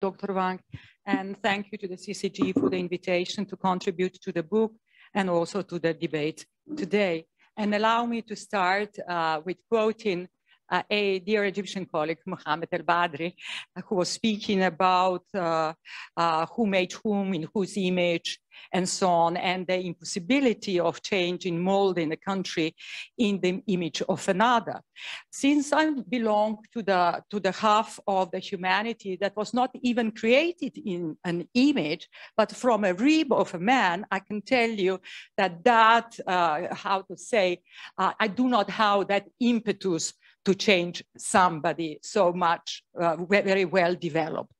Dr. Wang, and thank you to the CCG for the invitation to contribute to the book and also to the debate today. And allow me to start uh, with quoting uh, a dear Egyptian colleague, Mohammed El Badri, who was speaking about uh, uh, who made whom, in whose image, and so on, and the impossibility of change changing, molding a country in the image of another. Since I belong to the, to the half of the humanity that was not even created in an image, but from a rib of a man, I can tell you that that, uh, how to say, uh, I do not have that impetus to change somebody so much, uh, very well developed.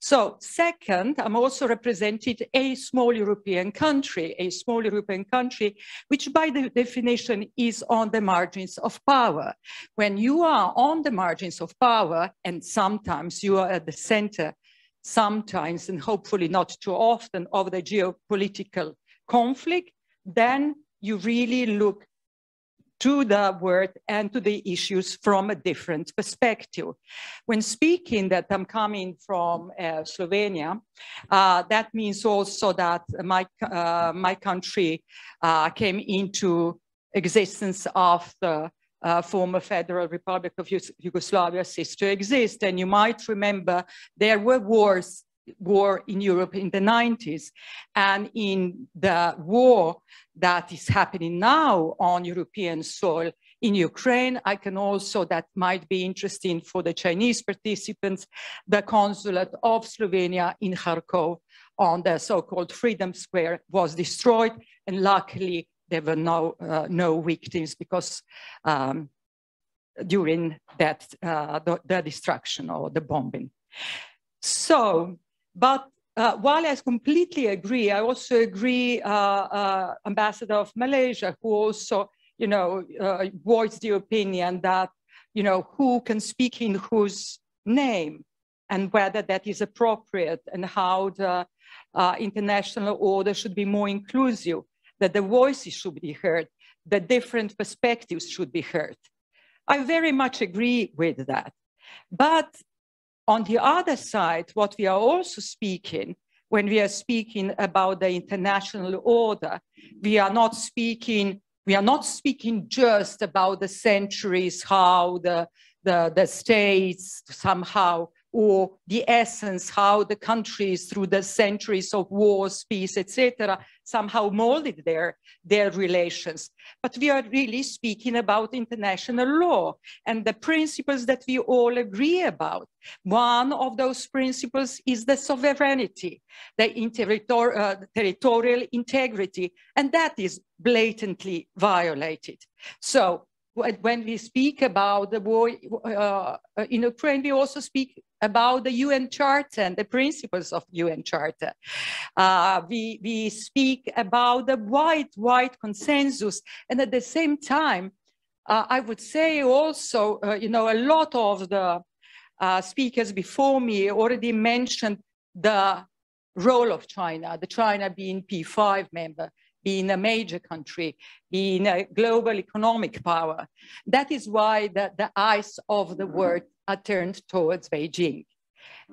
So second, I'm also represented a small European country, a small European country, which by the definition is on the margins of power. When you are on the margins of power, and sometimes you are at the center, sometimes and hopefully not too often of the geopolitical conflict, then you really look to the word and to the issues from a different perspective. When speaking that I'm coming from uh, Slovenia, uh, that means also that my, uh, my country uh, came into existence after uh, former Federal Republic of Yugoslavia ceased to exist. And you might remember there were wars war in Europe in the 90s. And in the war that is happening now on European soil in Ukraine, I can also, that might be interesting for the Chinese participants, the consulate of Slovenia in Kharkov on the so-called Freedom Square was destroyed. And luckily, there were no, uh, no victims because um, during that, uh, the, the destruction or the bombing. So but uh, while I completely agree, I also agree, uh, uh, Ambassador of Malaysia, who also, you know, uh, voiced the opinion that, you know, who can speak in whose name and whether that is appropriate and how the uh, international order should be more inclusive, that the voices should be heard, that different perspectives should be heard. I very much agree with that. But on the other side, what we are also speaking, when we are speaking about the international order, we are not speaking, we are not speaking just about the centuries, how the, the, the states somehow or the essence, how the countries through the centuries of wars, peace, etc., somehow molded their, their relations. But we are really speaking about international law and the principles that we all agree about. One of those principles is the sovereignty, the uh, territorial integrity, and that is blatantly violated. So when we speak about the war uh, in Ukraine, we also speak about the UN Charter and the principles of UN Charter. Uh, we, we speak about the wide, wide consensus. And at the same time, uh, I would say also, uh, you know, a lot of the uh, speakers before me already mentioned the role of China, the China being P5 member being a major country, being a global economic power. That is why the, the eyes of the world are turned towards Beijing.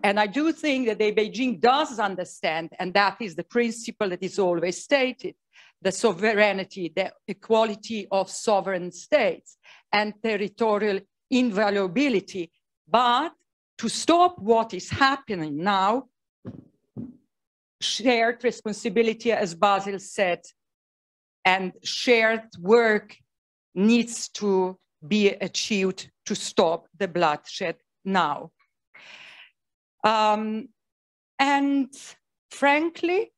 And I do think that Beijing does understand, and that is the principle that is always stated, the sovereignty, the equality of sovereign states and territorial inviolability. But to stop what is happening now, shared responsibility, as Basil said, and shared work needs to be achieved to stop the bloodshed now. Um, and frankly,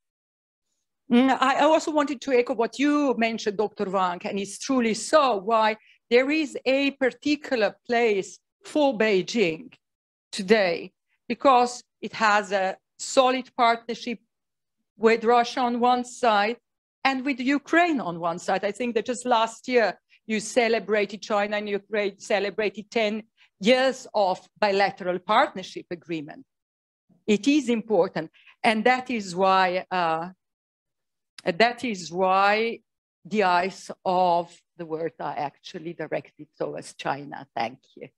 mm, I also wanted to echo what you mentioned, Dr. Wang, and it's truly so, why there is a particular place for Beijing today, because it has a solid partnership with Russia on one side and with Ukraine on one side. I think that just last year you celebrated, China and Ukraine celebrated 10 years of bilateral partnership agreement. It is important. And that is why, uh, that is why the eyes of the world are actually directed towards China. Thank you.